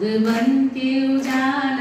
từ vẫn tiêu ra